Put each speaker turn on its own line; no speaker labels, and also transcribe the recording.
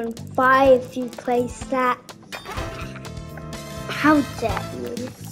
on fire if you place that. How dare you?